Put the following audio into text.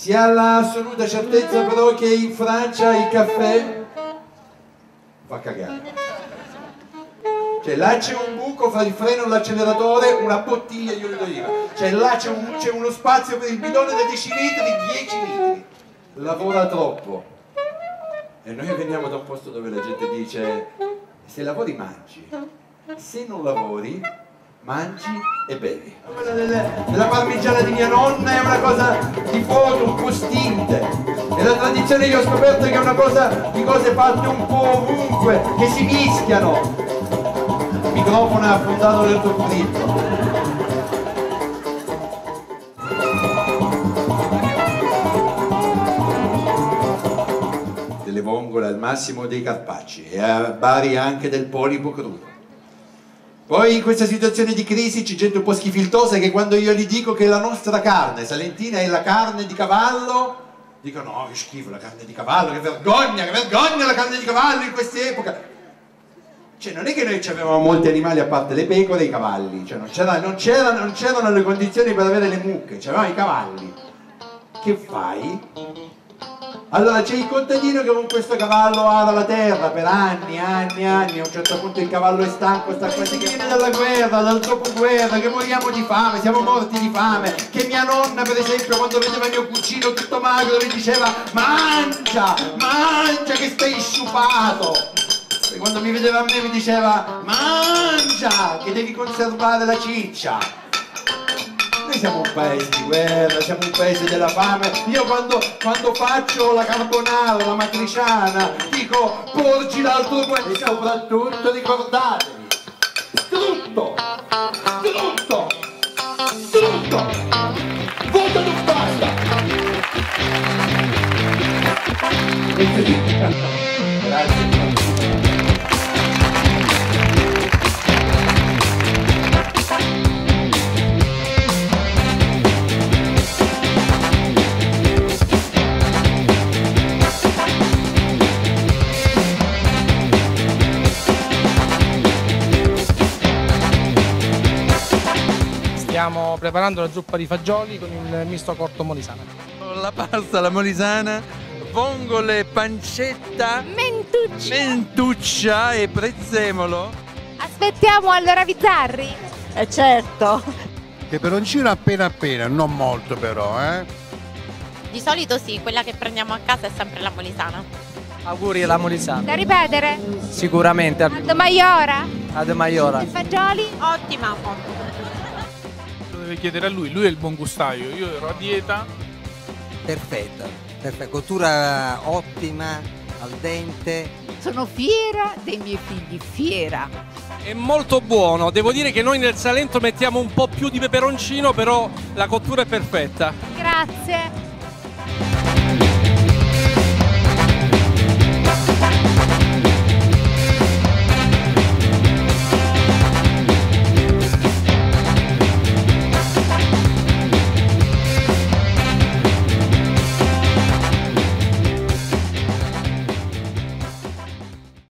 Si ha l'assoluta certezza però che in Francia il caffè fa cagare. Cioè là c'è un buco fra il freno e l'acceleratore, una bottiglia di olio d'oliva. Cioè là c'è, un- uno spazio per il bidone da 10 litri, 10 litri. Lavora troppo. E noi veniamo da un posto dove la gente dice se lavori mangi, se non lavori mangi e bevi. Quella delle- della parmigiana di mia nonna è una cosa di foto, un po' stinte. E la tradizione io ho scoperto che è una cosa di cose fatte un po' ovunque, che si mischiano. Il microfono è affondato nel tuo curriculum. delle vongole al massimo dei carpacci e a Bari anche del polipo crudo. Poi in questa situazione di crisi c'è gente un po' schifiltosa che quando io gli dico che la nostra carne salentina è la carne di cavallo, dicono no, che schifo la carne di cavallo, che vergogna, che vergogna la carne di cavallo in quest'epoca. Cioè non è che noi avevamo molti animali a parte le pecore e i cavalli, cioè non, c'era- non c'erano, non c'erano le condizioni per avere le mucche, c'erano i cavalli. Che fai? Allora c'è il contadino che con questo cavallo ara la terra per anni, anni, anni, a un certo punto il cavallo è stanco, sta quasi che viene dalla guerra, dal dopoguerra, che moriamo di fame, siamo morti di fame, che mia nonna per esempio quando vedeva mio cugino tutto magro gli diceva mangia, mangia che stai sciupato. E quando mi vedeva a me mi diceva mangia che devi conservare la ciccia. Noi siamo un paese di guerra, siamo un paese della fame. Io quando, quando faccio la carbonara, la matriciana, dico porgi l'altro guanciale. E soprattutto ricordatevi, strutto, strutto, strutto, voto non basta. Stiamo preparando la zuppa di fagioli con il misto corto molisano. La pasta, la molisana, vongole, pancetta, Mentucci. mentuccia e prezzemolo. Aspettiamo allora Bizzarri. Eh certo. Peperoncino appena appena, non molto però, eh. Di solito sì, quella che prendiamo a casa è sempre la molisana. Auguri alla molisana. Da ripetere. Sicuramente Aldo Maiora. ad Maiora. I fagioli. Ottima. Deve chiedere a lui, lui è il buon gustaio, io ero a dieta. Perfetta, perfetta, cottura ottima, al dente. Sono fiera dei miei figli, fiera. È molto buono, devo dire che noi nel Salento mettiamo un po' più di peperoncino, però la cottura è perfetta. Grazie.